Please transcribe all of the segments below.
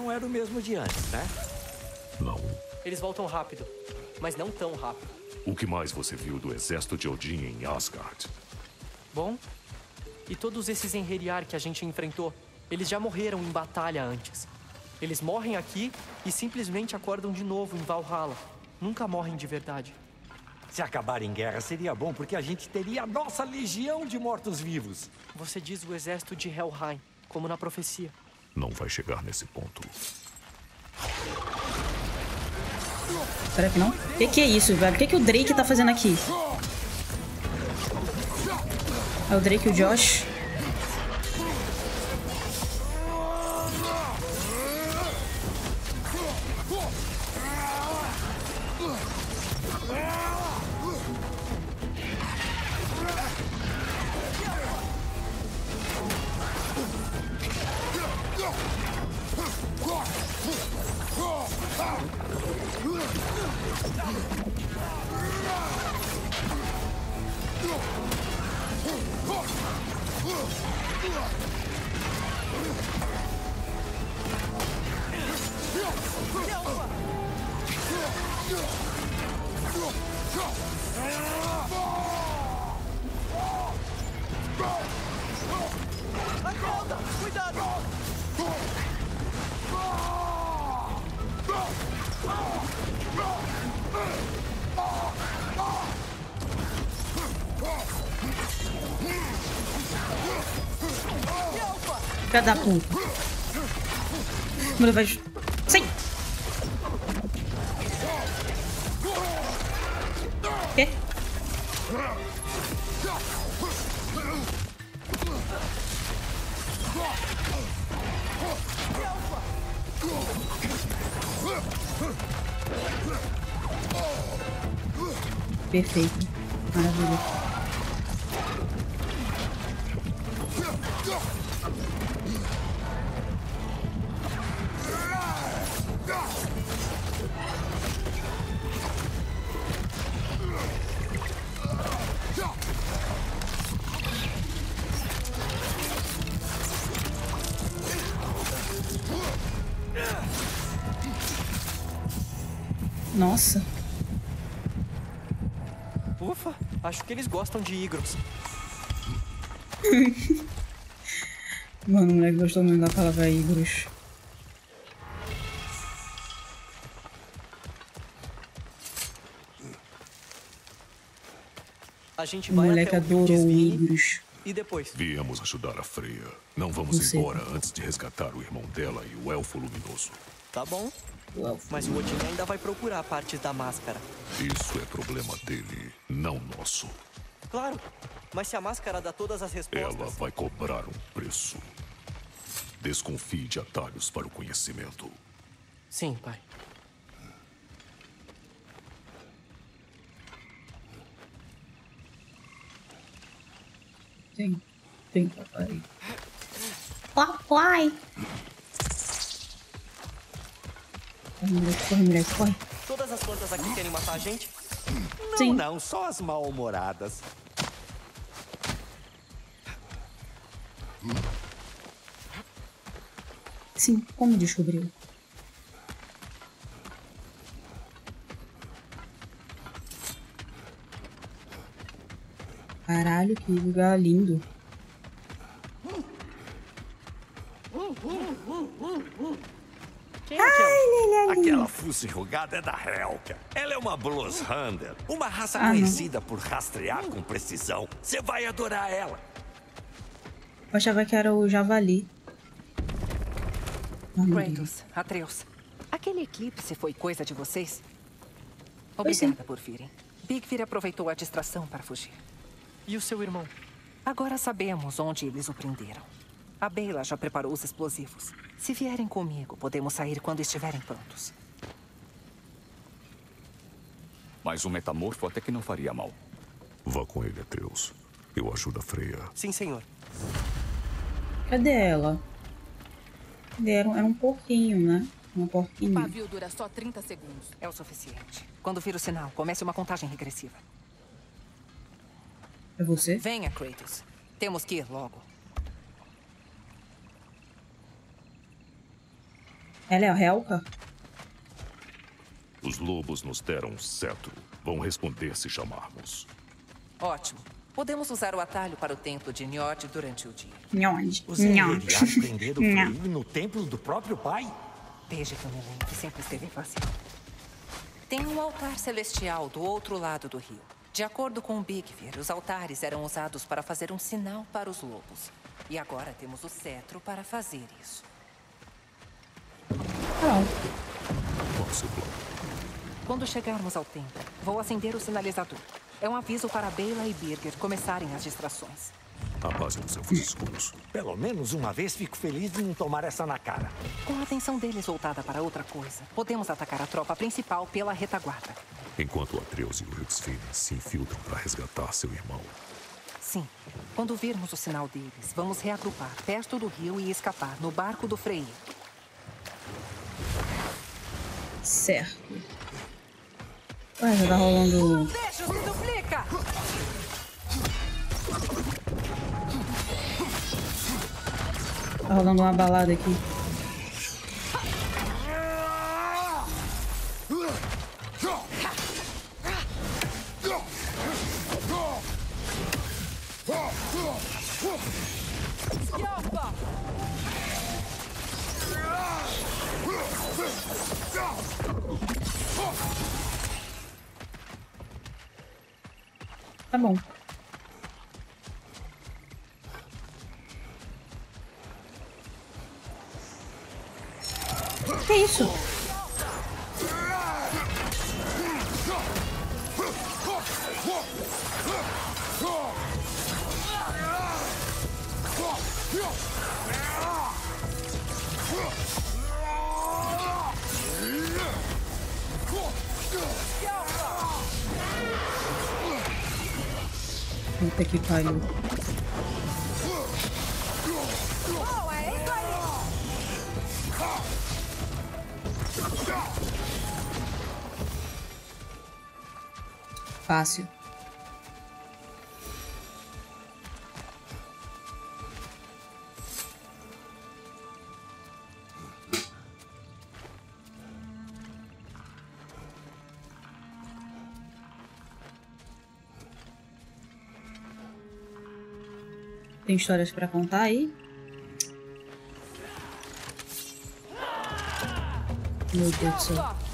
Não era o mesmo de antes, né? Não. Eles voltam rápido, mas não tão rápido. O que mais você viu do exército de Odin em Asgard? Bom, e todos esses Enheriar que a gente enfrentou, eles já morreram em batalha antes. Eles morrem aqui e simplesmente acordam de novo em Valhalla. Nunca morrem de verdade. Se acabar em guerra seria bom, porque a gente teria a nossa legião de mortos-vivos. Você diz o exército de Helheim, como na profecia. Não vai chegar nesse ponto. Será que não? O que, que é isso, velho? O que, que o Drake tá fazendo aqui? É o Drake e o Josh. Filha da puta. Ele vai... Sai! Quê? Perfeito. Maravilha. Nossa. Ufa, acho que eles gostam de Igros. Mano, o moleque gostou muito da palavra Igros. A gente O vai moleque até o rio adorou Igros. e depois. Viemos ajudar a Freya. Não vamos Você. embora antes de resgatar o irmão dela e o Elfo Luminoso. Tá bom, O elfo. mas o Odin ainda vai procurar partes da máscara. Isso é problema dele, não nosso. Claro, mas se a máscara dá todas as respostas... Ela vai cobrar um preço. Desconfie de atalhos para o conhecimento. Sim, pai. Tem. Tem papai. Papai! Moleque, corre, moleque, corre. Todas as plantas aqui querem matar a gente? Não, Sim. não, só as mal-humoradas. Sim, como descobriu? Caralho, que lugar lindo. Quem é aquela? Enrugada é da Helka. Ela é uma Blues Hunter, uma raça Ah, não. conhecida por rastrear com precisão. Você vai adorar ela. Eu achava que era o javali. Kratos, Atreus. Aquele eclipse foi coisa de vocês? Obrigada por virem. Bigfir aproveitou a distração para fugir. E o seu irmão? Agora sabemos onde eles o prenderam. A Beyla já preparou os explosivos. Se vierem comigo, podemos sair quando estiverem prontos. Mas um metamorfo até que não faria mal. Vá com ele, Atreus. Eu ajudo a Freya. Sim, senhor. Cadê ela? Cadê? Era, um- era um porquinho, né? Uma porquinha. Pavio dura só 30 segundos. É o suficiente. Quando vir o sinal, comece uma contagem regressiva. É você? Venha, Kratos. Temos que ir logo. Ela é a Helka? Os lobos nos deram um cetro. Vão responder se chamarmos. Ótimo. Podemos usar o atalho para o templo de Njord durante o dia. Nhonde. Os. Enheriar prenderam. Frey no templo do próprio pai? Desde que eu me lembro, sempre esteve vazio. Tem um altar celestial do outro lado do rio. De acordo com Bigvir, os altares eram usados para fazer um sinal para os lobos. E agora temos o cetro para fazer isso. Não. Qual o seu plano? Quando chegarmos ao templo, vou acender o sinalizador. É um aviso para Bela e Birger começarem as distrações. A base dos elfos escuros. Pelo menos uma vez fico feliz de não tomar essa na cara. Com a atenção deles voltada para outra coisa, podemos atacar a tropa principal pela retaguarda. Enquanto Atreus e o Hildsfin se infiltram para resgatar seu irmão. Sim. Quando virmos o sinal deles, vamos reagrupar perto do rio e escapar no barco do Frei. Certo. Ué, já tá rolando. Deixa se duplica! Tá rolando uma balada aqui. Que isso? Puta que pariu. Fácil. Tem histórias pra contar aí? Meu Deus do céu.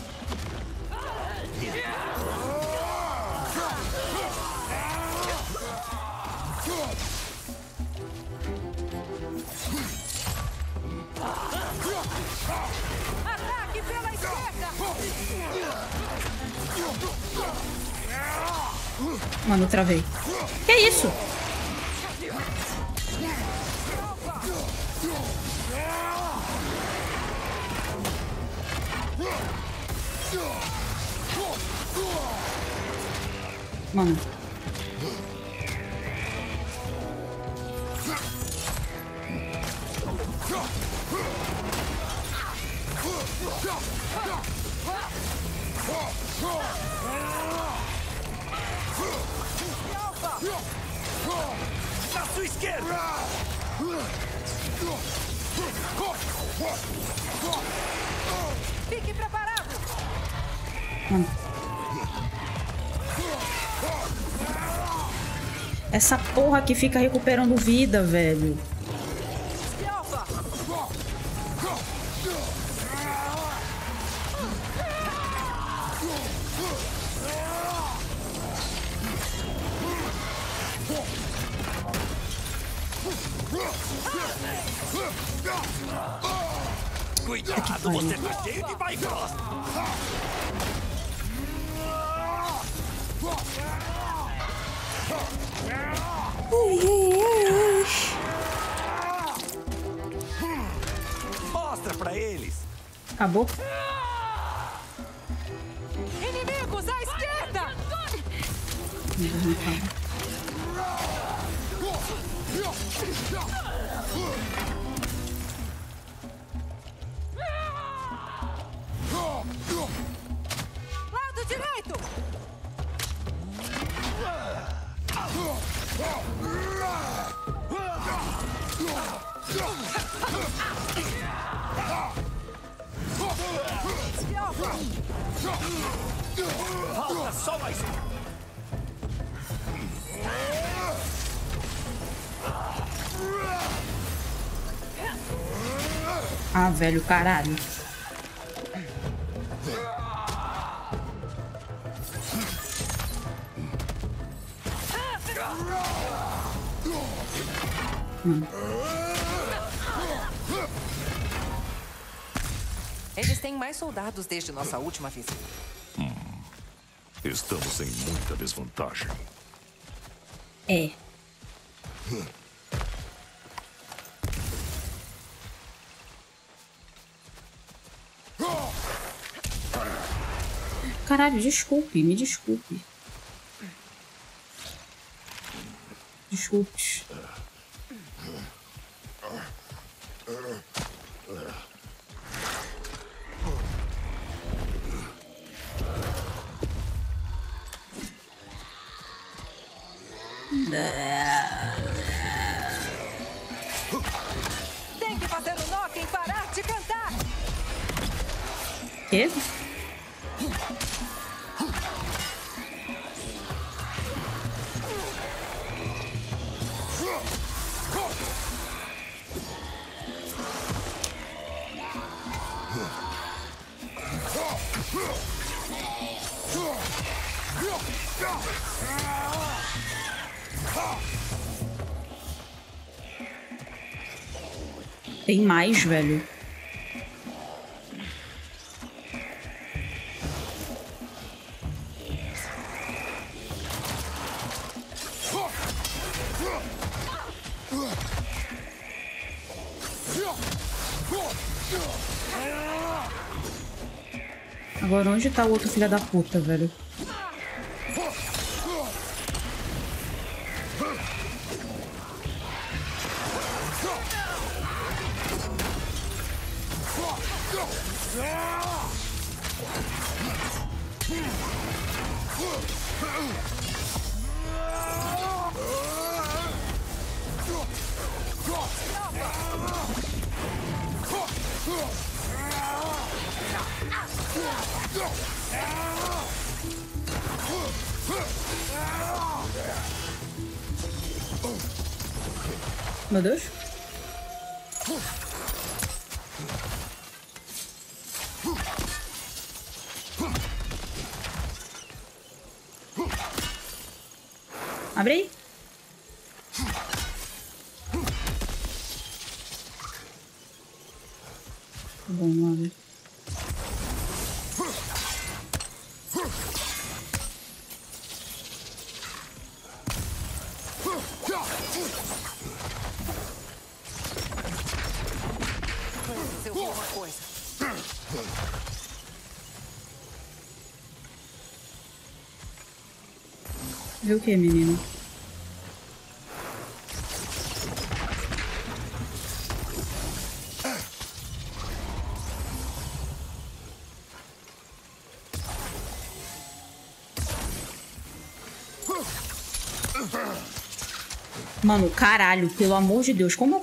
Mano, travei. Que isso? Mano. Sua! Fique preparado! Essa porra que fica recuperando vida, velho. Cuidado, você tá cheio de vai grossa! Mostra pra eles! Acabou? Inimigos à esquerda! Lado direito! Falta só mais um. Ah, velho, caralho. Eles têm mais soldados desde nossa última visita. Estamos em muita desvantagem. É. Caralho, desculpe, me desculpe. Desculpe. Tem que fazer o Nocken parar de cantar! Quê? Tem mais, velho. Agora onde tá o outro filho da puta, velho? Meu Deus. Abre aí. Viu o que, menino? Mano, caralho, pelo amor de Deus, como.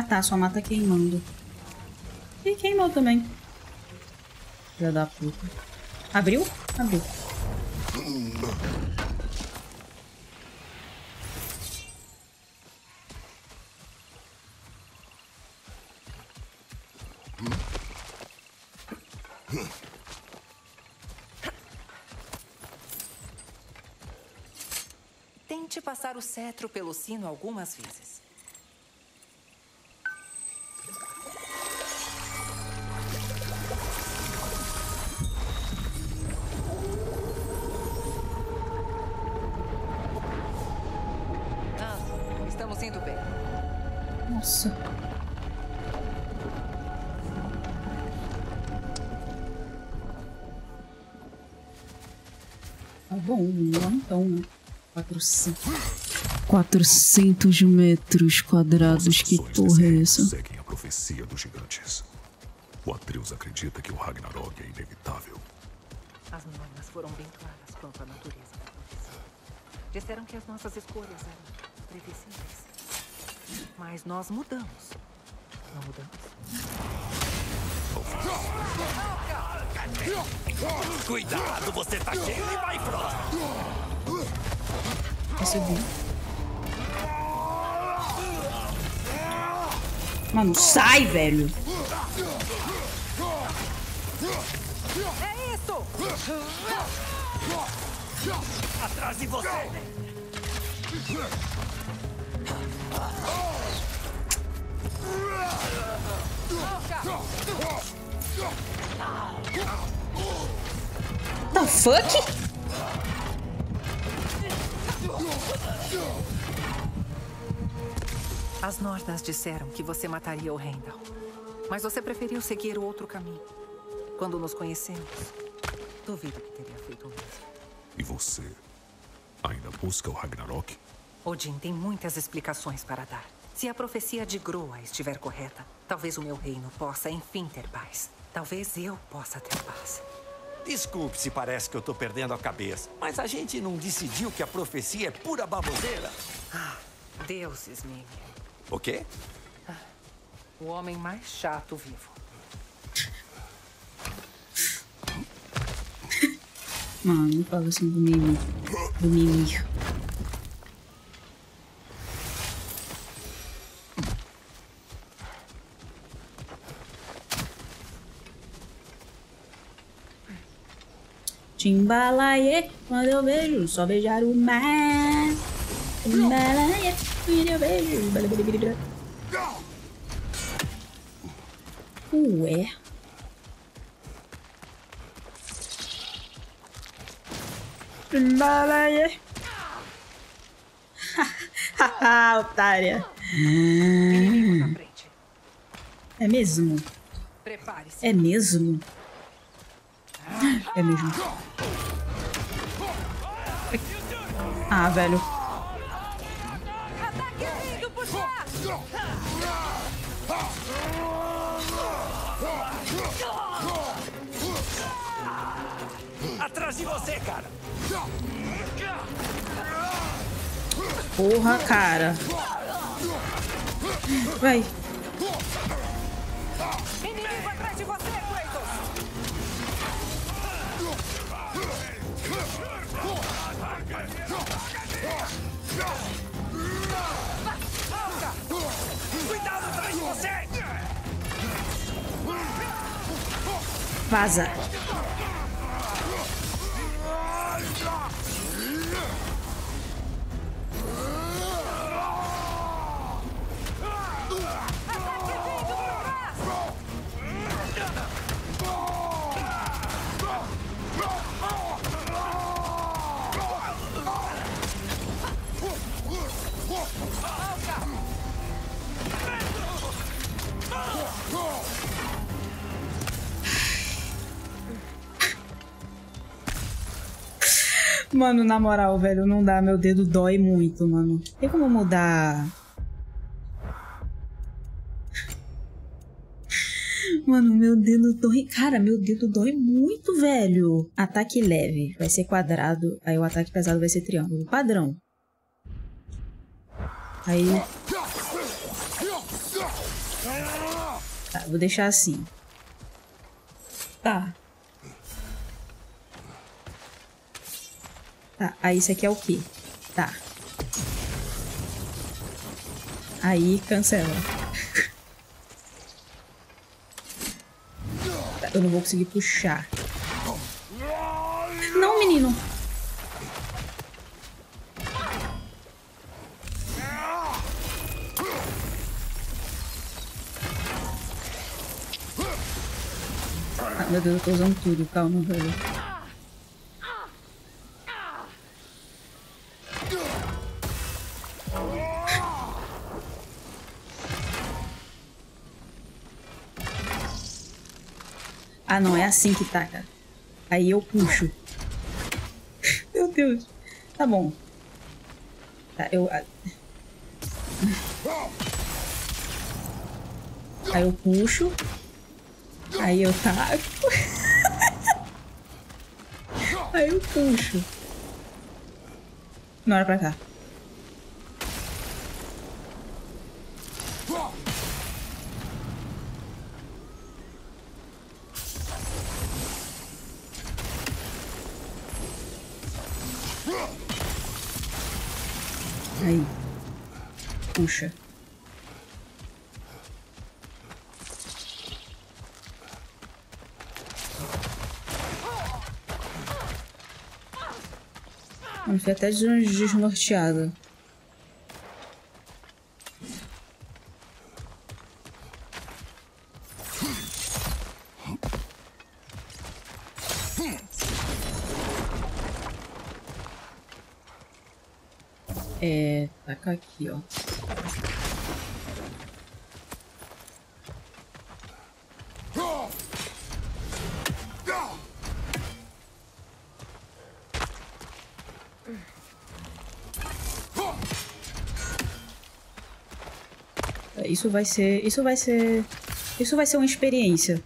Ah tá, sua mata queimando. E queimou também. Filha da puta. Abriu? Abriu. Tente passar o cetro pelo sino algumas vezes. Nossa. Tá bom, então, né? 400. 400 metros quadrados, que porra é essa? Seguem a profecia dos gigantes. O Atreus acredita que o Ragnarok é inevitável. As normas foram bem claras quanto à natureza da profecia. Disseram que as nossas escolhas eram previsíveis. Mas nós mudamos. Não mudamos? Cuidado, você tá cheio de Bifrost. Recebi. Mano, sai, velho. É isso! Atrás de você. The fuck? As Nornas disseram que você mataria o Rendal. Mas você preferiu seguir o outro caminho. Quando nos conhecemos, duvido que teria feito o mesmo. E você ainda busca o Ragnarok? Odin tem muitas explicações para dar. Se a profecia de Groa estiver correta, talvez o meu reino possa enfim ter paz. Talvez eu possa ter paz. Desculpe se parece que eu tô perdendo a cabeça, mas a gente não decidiu que a profecia é pura baboseira. Deuses, Mimi. O quê? O homem mais chato vivo. Mano, não fala assim do Mimi. Do Mimi. Timbalaie, quando eu vejo, só beijar o mar. Timbalaie, quando eu vejo. Ué. Timbalaie. Haha, otária. É mesmo? Prepare-se. É mesmo? É mesmo. Ah, velho. Atrás de você, cara. Porra, cara. Vai. Inimigo atrás de você, Kratos! Cuidado atrás de você. Vaza. Mano, na moral, velho, não dá. Meu dedo dói muito, mano. Tem como mudar. Mano, meu dedo dói. Cara, meu dedo dói muito, velho. Ataque leve vai ser quadrado. Aí o ataque pesado vai ser triângulo. Padrão. Aí. Tá, vou deixar assim. Tá. Tá, aí isso aqui é o quê? Tá. Aí cancela. Tá, Eu não vou conseguir puxar. Não, menino. Ah, meu Deus, eu tô usando tudo. Calma, velho. Não, é assim que tá, cara. Aí eu puxo. Meu Deus. Tá bom. Tá, eu... ah. Aí eu puxo. Aí eu taco. Aí eu puxo. Não era pra cá. Aí. Puxa. Mano, fui até des- É. Aqui, ó. Isso vai ser. Isso vai ser. Isso vai ser uma experiência.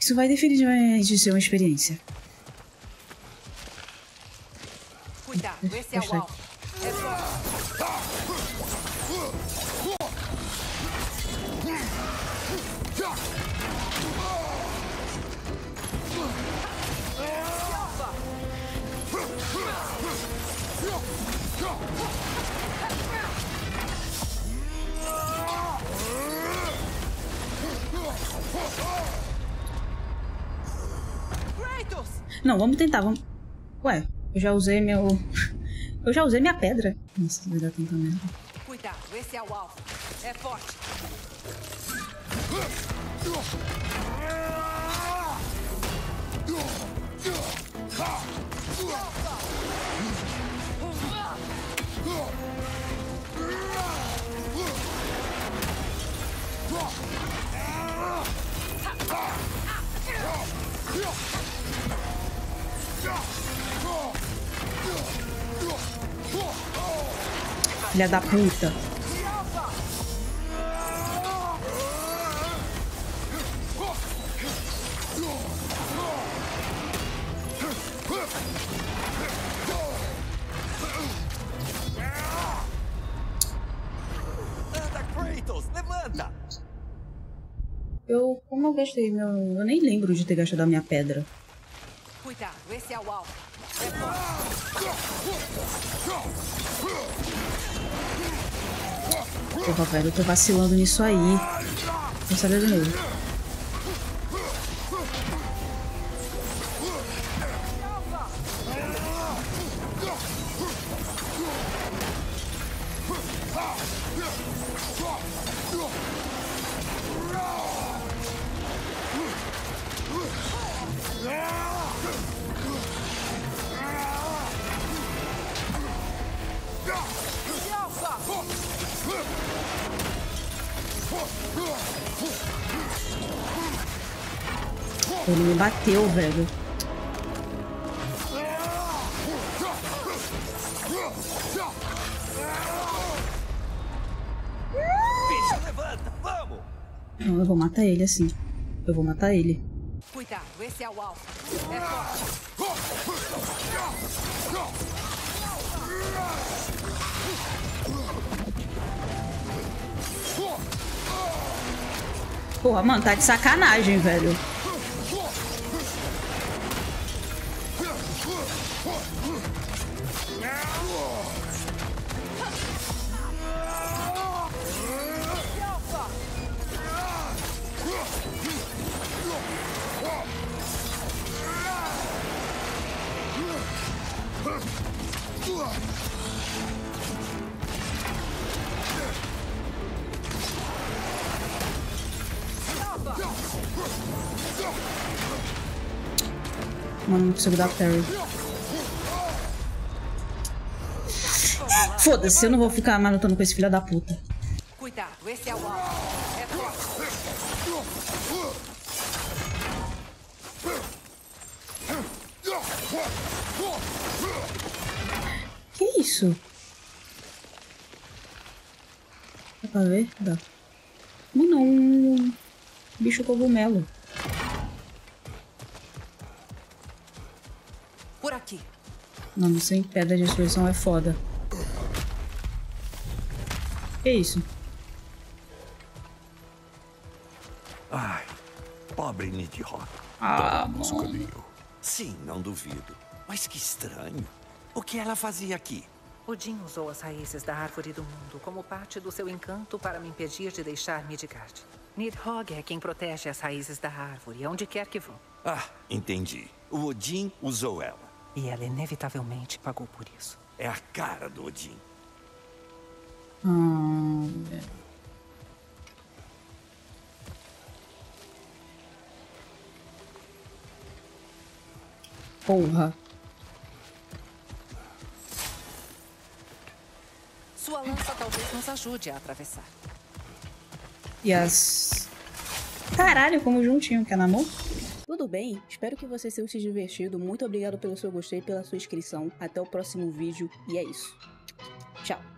Isso vai definitivamente ser uma experiência. Vamos. Ué, eu já usei meu. Eu já usei minha pedra. Nossa, vai dar tanta merda. Cuidado, esse é o alvo. É forte. Filha da puta. Eu. Como eu gastei meu. Eu nem lembro de ter gastado a minha pedra. Cuidado, esse é o alvo. Porra, velho, eu tô vacilando nisso aí. Vou saber de. Bateu, velho. Bicho, levanta, vamos! Não, eu vou matar ele assim. Eu vou matar ele. Cuidado, esse é o alvo. É forte. Porra, mano, tá de sacanagem, velho. Mano, não consigo dar parry. Foda-se, eu não vou ficar mais lutando com esse filho da puta. Cuidado, esse é o é que é isso? Dá pra ver? Dá. Mano bicho cogumelo. Por aqui. Mano, sem pedra de destruição é foda. Que isso? Ai, pobre Nidhogg. Ah, Nosso mano. caminho. Sim, não duvido. Mas que estranho. O que ela fazia aqui? Odin usou as raízes da árvore do mundo como parte do seu encanto para me impedir de deixar Midgard. Nidhogg é quem protege as raízes da árvore, onde quer que vão. Ah, entendi. O Odin usou ela. E ela inevitavelmente pagou por isso. É a cara do Odin. Velho. Porra. Sua lança talvez nos ajude a atravessar. E as. Caralho, como juntinho, quer namoro? Tudo bem? Espero que vocês tenham se divertido. Muito obrigado pelo seu gostei e pela sua inscrição. Até o próximo vídeo e é isso. Tchau.